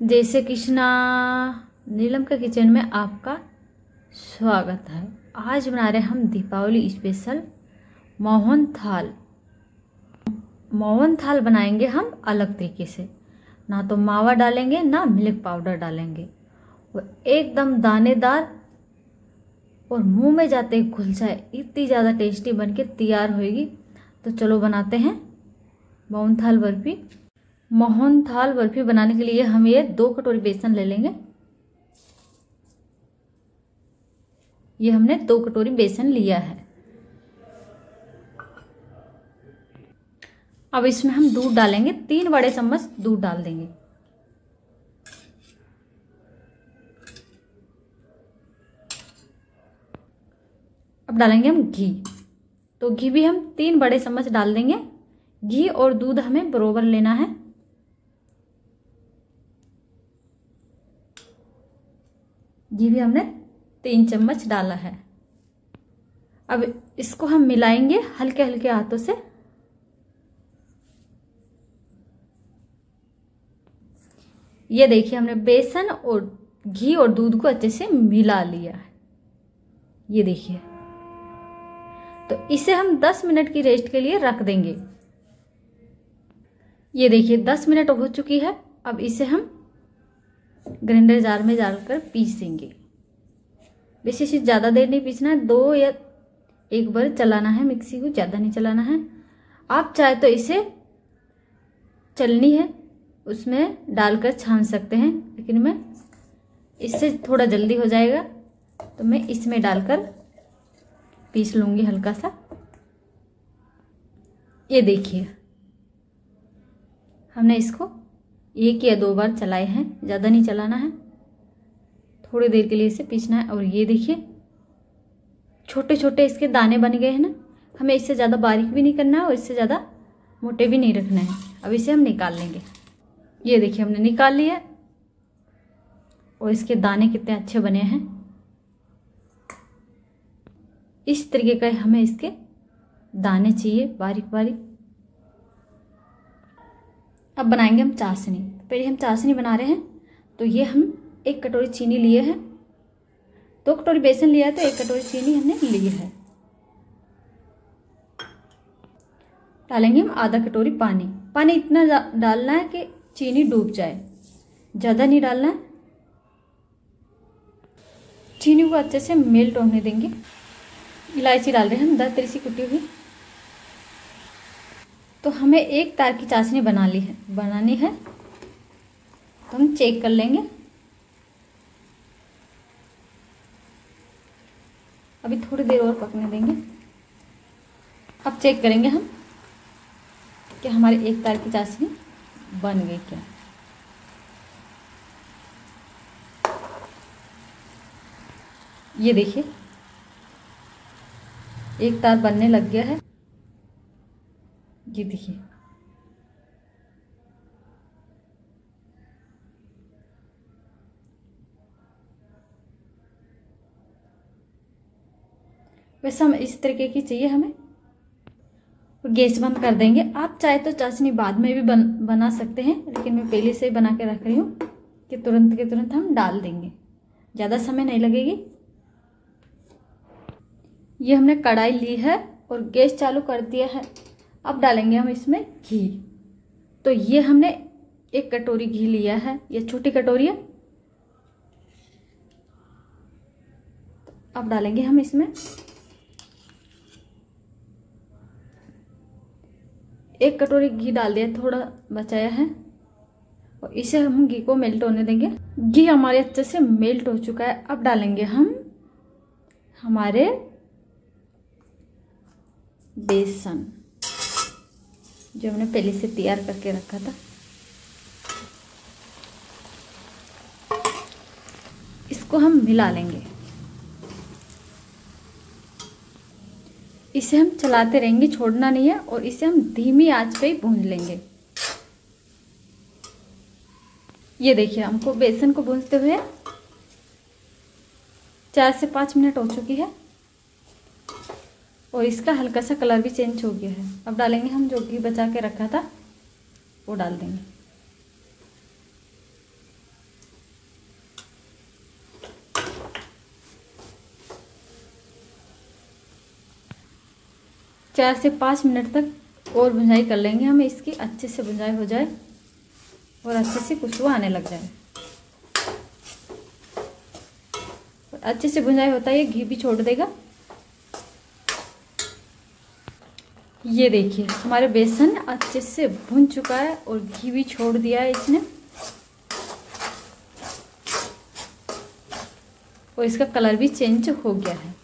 श्री कृष्णा, नीलम का किचन में आपका स्वागत है। आज बना रहे हम दीपावली स्पेशल मोहन थाल। मोहन थाल बनाएँगे हम अलग तरीके से। ना तो मावा डालेंगे, ना मिल्क पाउडर डालेंगे। वो एकदम दानेदार और मुँह में जाते घुल जाए, इतनी ज़्यादा टेस्टी बन के तैयार होएगी। तो चलो बनाते हैं मोहन थाल बर्फ़ी। मोहन थाल बर्फ़ी बनाने के लिए हम ये दो कटोरी बेसन ले लेंगे। ये हमने दो कटोरी बेसन लिया है। अब इसमें हम दूध डालेंगे। तीन बड़े चम्मच दूध डाल देंगे। अब डालेंगे हम घी। तो घी भी हम तीन बड़े चम्मच डाल देंगे। घी और दूध हमें बरोबर लेना है। घी भी हमने तीन चम्मच डाला है। अब इसको हम मिलाएँगे हल्के हल्के हाथों से। ये देखिए, हमने बेसन और घी और दूध को अच्छे से मिला लिया है। ये देखिए। तो इसे हम 10 मिनट की रेस्ट के लिए रख देंगे। ये देखिए 10 मिनट हो चुकी है। अब इसे हम ग्राइंडर जार में डालकर पीस देंगे। वैसे इसे ज़्यादा देर नहीं पीसना है दो या एक बार चलाना है, मिक्सी को ज़्यादा नहीं चलाना है। आप चाहे तो इसे चलनी है, उसमें डालकर छान सकते हैं, लेकिन मैं इससे थोड़ा जल्दी हो जाएगा तो मैं इसमें डालकर पीस लूँगी हल्का सा ये देखिए, हमने इसको एक या दो बार चलाए हैं, ज़्यादा नहीं चलाना है। थोड़ी देर के लिए इसे पीसना है, और ये देखिए छोटे छोटे इसके दाने बन गए हैं ना। हमें इससे ज़्यादा बारीक भी नहीं करना है और इससे ज़्यादा मोटे भी नहीं रखना है। अब इसे हम निकाल लेंगे। ये देखिए, हमने निकाल लिया और इसके दाने कितने अच्छे बने हैं। इस तरीके का हमें इसके दाने चाहिए बारीक बारीक अब बनाएँगे हम चाशनी। पहले हम चाशनी बना रहे हैं। तो ये हम एक कटोरी चीनी लिए हैं। दो कटोरी बेसन लिया है तो एक कटोरी चीनी हमने ली है। डालेंगे हम आधा कटोरी पानी। पानी इतना डालना है कि चीनी डूब जाए। ज़्यादा नहीं डालना है। चीनी को अच्छे से मेल्ट होने देंगे। इलायची डाल रहे हैं हम, दस तेरी सी कुटी हुई। तो हमें एक तार की चाशनी बना ली है। बनानी है। तो हम चेक कर लेंगे। अभी थोड़ी देर और पकने देंगे। अब चेक करेंगे हम कि हमारी एक तार की चाशनी बन गई क्या। ये देखिए, एक तार बनने लग गया है। ये देखिए वैसे हम इस तरीके की चाहिए हमें। गैस बंद कर देंगे। आप चाहे तो चाशनी बाद में भी बन, बना सकते हैं, लेकिन मैं पहले से ही बना के रख रही हूँ कि तुरंत के तुरंत हम डाल देंगे। ज़्यादा समय नहीं लगेगी। ये हमने कढ़ाई ली है और गैस चालू कर दिया है। अब डालेंगे हम इसमें घी। तो ये हमने एक कटोरी घी लिया है, ये छोटी कटोरी है। अब डालेंगे हम इसमें एक कटोरी घी डाल दिया, थोड़ा बचाया है। और इसे हम घी को मेल्ट होने देंगे। घी हमारे अच्छे से मेल्ट हो चुका है। अब डालेंगे हम हमारे बेसन। जो हमने पहले से तैयार करके रखा था। इसको हम मिला लेंगे। इसे हम चलाते रहेंगे, छोड़ना नहीं है, और इसे हम धीमी आँच पे ही भूंज लेंगे। ये देखिए, हमको बेसन को भूंजते हुए चार से पाँच मिनट हो चुकी है। और इसका हल्का सा कलर भी चेंज हो गया है। अब डालेंगे हम जो घी बचा के रखा था, वो डाल देंगे। चार से पाँच मिनट तक और भुंजाई कर लेंगे हमें, इसकी अच्छे से भुंजाई हो जाए और अच्छे से खुशबू आने लग जाए। अच्छे से भुंजाई होता है, ये घी भी छोड़ देगा। ये देखिए, हमारे बेसन अच्छे से भुन चुका है और घी भी छोड़ दिया है इसने। और इसका कलर भी चेंज हो गया है।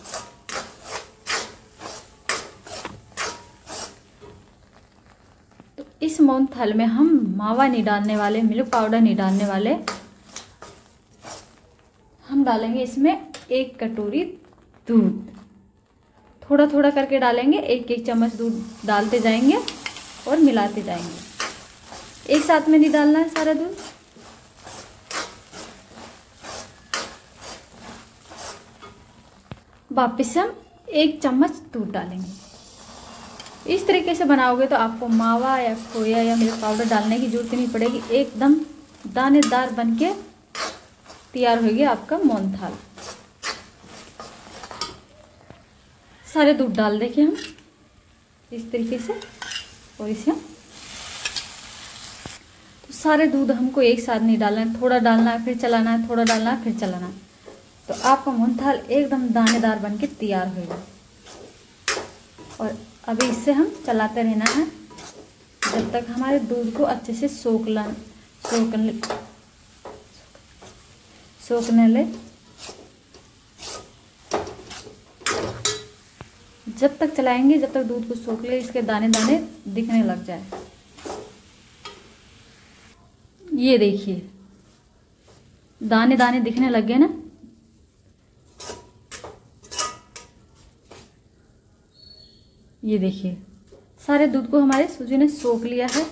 तो इस मौन थाल में हम मावा नहीं डालने वाले, मिल्क पाउडर नहीं डालने वाले। हम डालेंगे इसमें एक कटोरी दूध। थोड़ा थोड़ा करके डालेंगे एक एक चम्मच दूध डालते जाएँगे और मिलाते जाएँगे। एक साथ में नहीं डालना है सारा दूध? वापिस हम एक चम्मच दूध डालेंगे। इस तरीके से बनाओगे तो आपको मावा या खोया या मिल्क पाउडर डालने की ज़रूरत नहीं पड़ेगी। एकदम दानेदार बन के तैयार होगी आपका मोनथाल सारे दूध डाल देंगे हम इस तरीके से और इसे हम तो सारे दूध हमको एक साथ नहीं डालना है। थोड़ा डालना है, फिर चलाना है, थोड़ा डालना है, फिर चलाना है। तो आपका मोहनथाल एकदम दानेदार बन के तैयार होगा। और अभी इससे हम चलाते रहना है। जब तक हमारे दूध को अच्छे से सोख ला सोखने सोखने ले जब तक चलाएँगे, जब तक दूध को सोख ले, इसके दाने दाने दिखने लग जाए। ये देखिए, दाने दाने दिखने लग गए ना? ये देखिए, सारे दूध को हमारे सूजी ने सोख लिया है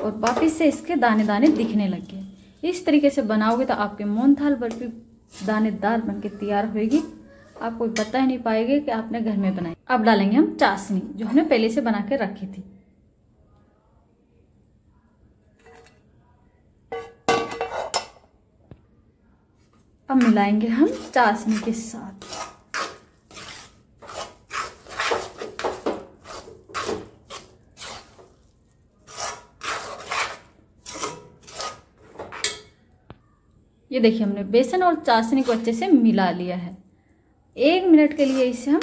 और वापिस से इसके दाने दाने दिखने लग गए। इस तरीके से बनाओगे तो आपके मोन थाल बर्फ़ी दानेदार बन के तैयार होगी आप कोई बता ही नहीं पाएँगे कि आपने घर में बनाई। अब डालेंगे हम चाशनी, जो हमने पहले से बना के रखी थी। अब मिलाएँगे हम चाशनी के साथ। ये देखिए, हमने बेसन और चाशनी को अच्छे से मिला लिया है। एक मिनट के लिए इसे हम,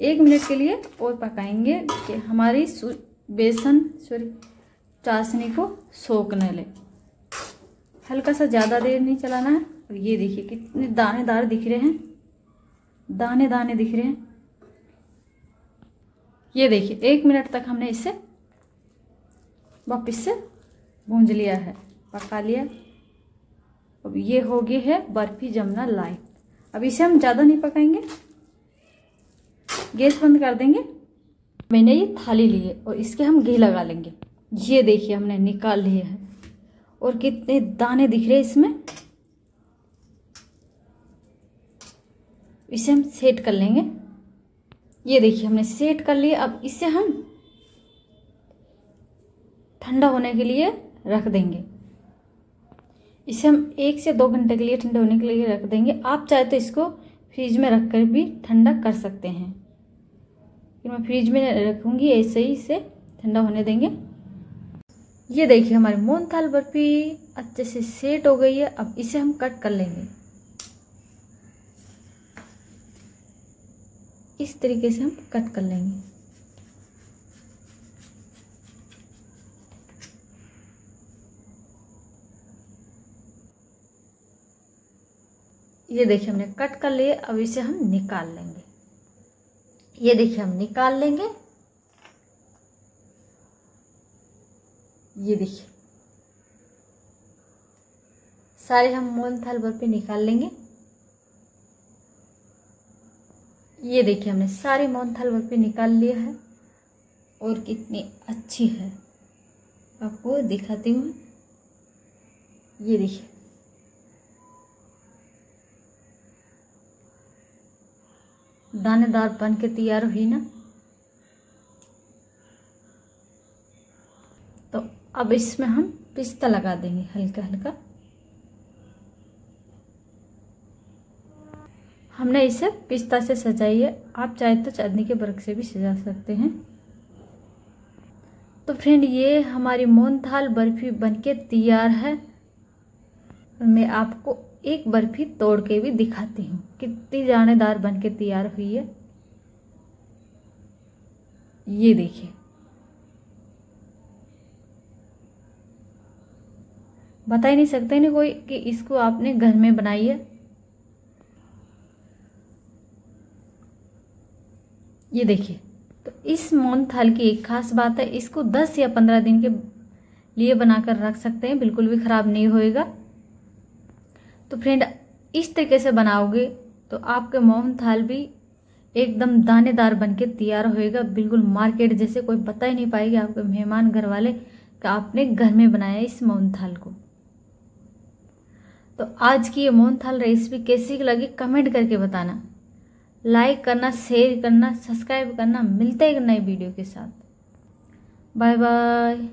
एक मिनट के लिए और पकाएँगे कि हमारी बेसन सॉरी चाशनी को सोखने ले। हल्का सा ज़्यादा देर नहीं चलाना है। और ये देखिए कितने दानेदार दिख रहे हैं। दाने दाने दिख रहे हैं। ये देखिए, एक मिनट तक हमने इसे वापिस से भूंज लिया है, पका लिया। अब ये हो गई है बर्फ़ी जमना लाइट अब इसे हम ज़्यादा नहीं पकाएँगे। गैस बंद कर देंगे। मैंने ये थाली ली है और इसके हम घी लगा लेंगे। ये देखिए हमने निकाल लिए है। और कितने दाने दिख रहे हैं इसमें। इसे हम सेट कर लेंगे। ये देखिए हमने सेट कर लिए अब इसे हम ठंडा होने के लिए रख देंगे। इसे हम एक से दो घंटे के लिए ठंडा होने के लिए रख देंगे। आप चाहे तो इसको फ्रिज में रख कर भी ठंडा कर सकते हैं। फिर मैं फ्रिज में रखूँगी, ऐसे ही इसे ठंडा होने देंगे। ये देखिए हमारी मोन थाल बर्फ़ी अच्छे से सेट हो गई है। अब इसे हम कट कर लेंगे। इस तरीके से हम कट कर लेंगे। ये देखिए हमने कट कर लिए, अब इसे हम निकाल लेंगे। ये देखिए हम निकाल लेंगे। ये देखिए। सारे हम मोल थाल भर पे निकाल लेंगे। ये देखिए हमने सारे मोन थाल भर पे निकाल लिया है। और कितनी अच्छी है। आपको दिखाती हूँ। ये देखिए। दानेदार बन के तैयार हुई ना? तो अब इसमें हम पिस्ता लगा देंगे हल्का हल्का। हमने इसे पिस्ता से सजाई है आप चाहे तो चांदनी के बर्क से भी सजा सकते हैं। तो फ्रेंड, ये हमारी मोहन थाल बर्फ़ी बनके तैयार है। मैं आपको एक बर्फ़ी तोड़ के भी दिखाती हूँ। कितनी जानेदार बन के तैयार हुई है। ये देखिए। बता ही नहीं सकते ना कोई कि इसको आपने घर में बनाई है। ये देखिए। तो इस मौन थाल की एक खास बात है, इसको 10 या 15 दिन के लिए बनाकर रख सकते हैं, बिल्कुल भी ख़राब नहीं होएगा। तो फ्रेंड, इस तरीके से बनाओगे तो आपके मोहन थाल भी एकदम दानेदार बन के तैयार होएगा। बिल्कुल मार्केट जैसे कोई पता ही नहीं पाएगा आपके मेहमान घर वाले कि आपने घर में बनाया इस मोहन थाल को। तो आज की ये मोहन थाल रेसिपी कैसी लगी कमेंट करके बताना। लाइक करना शेयर करना सब्सक्राइब करना, मिलते हैं एक नए वीडियो के साथ। Bye bye